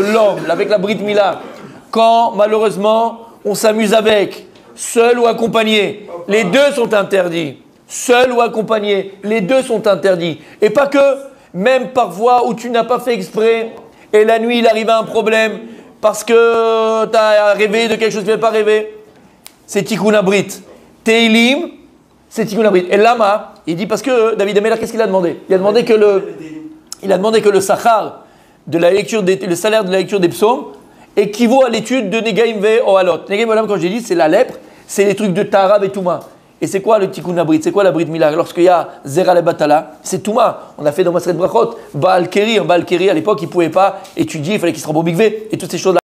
l'homme, avec la Brit Mila, quand malheureusement on s'amuse avec, seul ou accompagné, les deux sont interdits. Seul ou accompagné, les deux sont interdits. Et pas que, même parfois où tu n'as pas fait exprès, et la nuit il arrive à un problème, parce que tu as rêvé de quelque chose que tu n'avais pas rêvé. C'est Tikkun Abrit. Teilim, c'est Tikkun Abrit. Et Lama, il dit parce que David Ameller, qu'est-ce qu'il a demandé? Il a demandé que le, il a demandé que le sachar de la lecture le salaire de la lecture des psaumes équivaut à l'étude de Negaim Ve Ohalot. Negaim Ohalot, quand j'ai dit, c'est la lèpre, c'est les trucs de Tarab et Touma. Et c'est quoi le Tikkun Abrit? C'est quoi la Brit Mila Lorsqu'il y a Zera le Batala, c'est Touma. On a fait dans Masret Brachot, Baal Keri. Baal Keri, à l'époque, il ne pouvait pas étudier, il fallait qu'il se rembourbe et toutes ces choses-là.